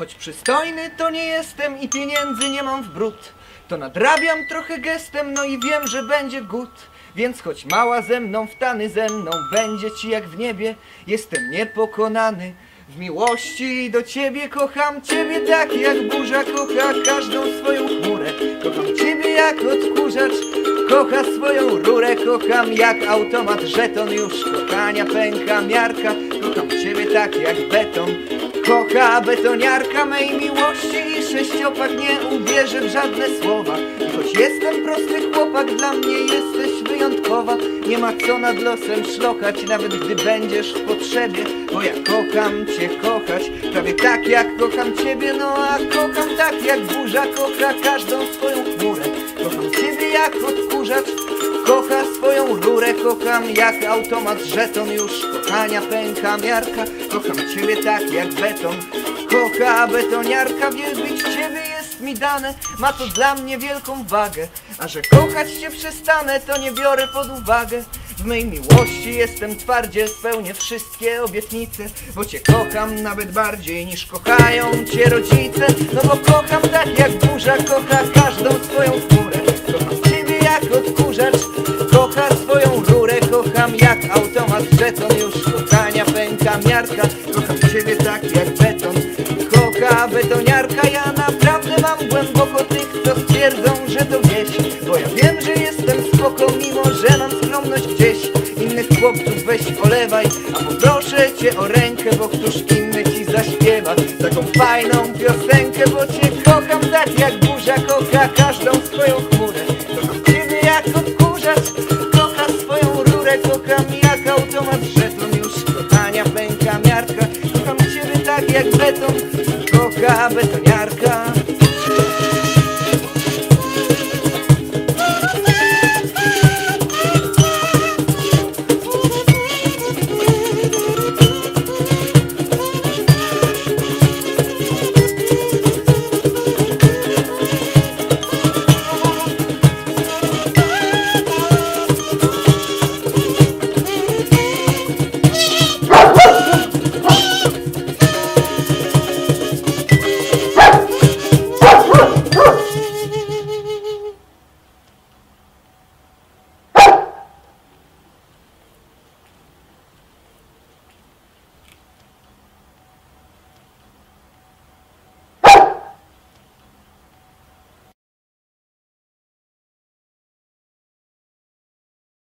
Choć przystojny to nie jestem i pieniędzy nie mam w brud. To nadrabiam trochę gestem, no i wiem, że będzie gut Więc choć mała ze mną, wtany ze mną Będzie ci jak w niebie, jestem niepokonany. W miłości do ciebie kocham ciebie tak jak burza kocha każdą swoją chmurę. Kocham ciebie jak odkurzacz kocha swoją rurę. Kocham jak automat żeton już kochania pęka miarka. Kocham ciebie tak jak beton Kocha betoniarka mej miłości sześciopak nie uwierzę w żadne słowa. Choć jestem prosty chłopak, dla mnie jesteś wyjątkowa. Nie ma co nad losem szlochać, nawet gdy będziesz w potrzebie. Bo ja kocham cię kochać, prawie tak jak kocham ciebie. No a kocham tak jak burza kocha każdą swoją chmurę. Kocham ciebie jak odkurzacz Kocha swoją rurę, kocham jak automat żeton już Kochania pęka miarka, kocham ciebie tak jak beton Kocha betoniarka, wielbić ciebie jest mi dane. Ma to dla mnie wielką wagę. A że kochać cię przestanę, to nie biorę pod uwagę. W mej miłości jestem twardzie, spełnię wszystkie obietnice. Bo cię kocham nawet bardziej niż kochają cię rodzice. No bo kocham tak jak burza kocha każdą swoją chmurę Kocham ciebie jak odkurzacz, kocha swoją rurę. Kocham jak automat żeton, już kochania pęka miarka. Kocham ciebie tak jak mimo że mam skromność gdzieś. Innych chłopców weź olewaj, a poproszę cię o rękę Bo któż inny ci zaśpiewa taką fajną piosenkę Bo cię kocham tak jak burza kocha każdą swoją chmurę. Kocham ciebie jak odkurzacz, kocha swoją rurę Kocham jak automat żeton, już kochania pęka miarka. Kocham ciebie tak jak beton, kocha betonia